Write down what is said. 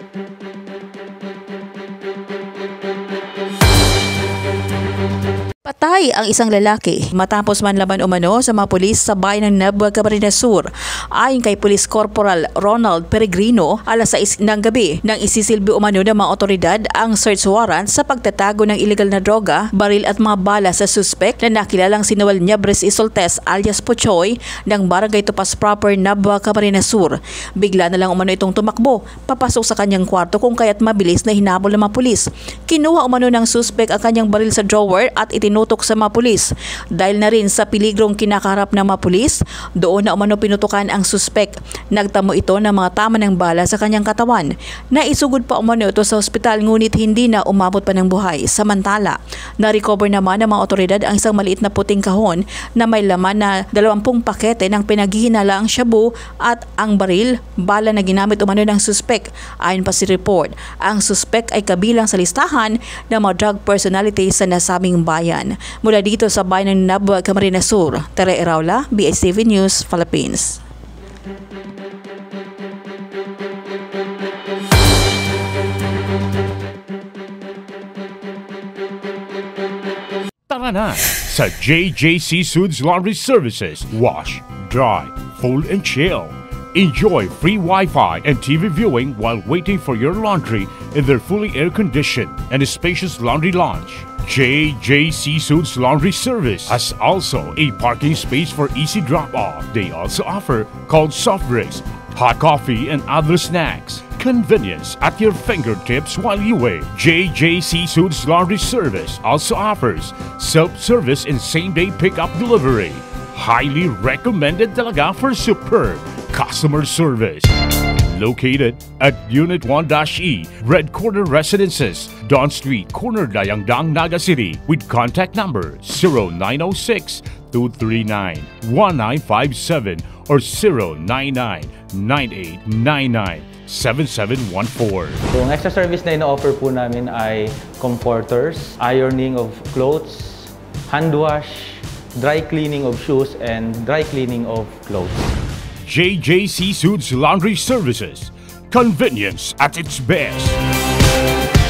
thank you Patay ang isang lalaki matapos manlaban umano sa mga pulis sa bayan ng Nabua, Camarines Sur. Ayon kay Police Corporal Ronald Peregrino, alas 6 ng gabi nang isisilbi umano ng mga otoridad ang search warrant sa pagtatago ng illegal na droga, baril at mga bala sa suspect na nakilalang si Noel Niabres Isoltes alias Pochoy ng Barangay Tupas Proper, Nabua, Camarines Sur. Bigla na lang umano itong tumakbo, papasok sa kanyang kwarto kung kaya't mabilis na hinabol ng mga pulis. Kinuha umano ng suspect ang kanyang baril sa drawer at itinutok sa mga pulis. Dahil na rin sa piligrong kinakaharap ng mga pulis, doon na umano pinutukan ang suspect. Nagtamo ito ng mga tama ng bala sa kanyang katawan. Naisugod pa umano ito sa ospital ngunit hindi na umabot pa ng buhay. Samantala, na-recover naman ng mga otoridad ang isang maliit na puting kahon na may laman na 20 pakete ng pinaghihinala ang shabu at ang baril, bala na ginamit umano ng suspect. Ayon pa si report, ang suspect ay kabilang sa listahan ng mga drug personalities sa nasabing bayan. Mula dito sa bayan ng Nabua, Camarines Sur, Tere Eraula, BSTV News, Philippines. Tara na sa JJC Suits Laundry Services. Wash, dry, fold, and chill. Enjoy free Wi-Fi and TV viewing while waiting for your laundry in their fully air-conditioned and spacious laundry lounge. JJC Suits Laundry Service has also a parking space for easy drop-off. They also offer cold soft drinks, hot coffee, and other snacks. Convenience at your fingertips while you wait. JJC Suits Laundry Service also offers self-service and same-day pickup delivery. Highly recommended talaga for superb customer service. Located at Unit 1-E, Red Corner Residences, Don Street, Corner Dayangdang, Naga City, with contact number 0906 239 1957 or 099 9899 7714. Yung extra service na ino-offer po namin ay comforters, ironing of clothes, hand wash, dry cleaning of shoes, and dry cleaning of clothes. JJC Suits Laundry Services. Convenience at its best.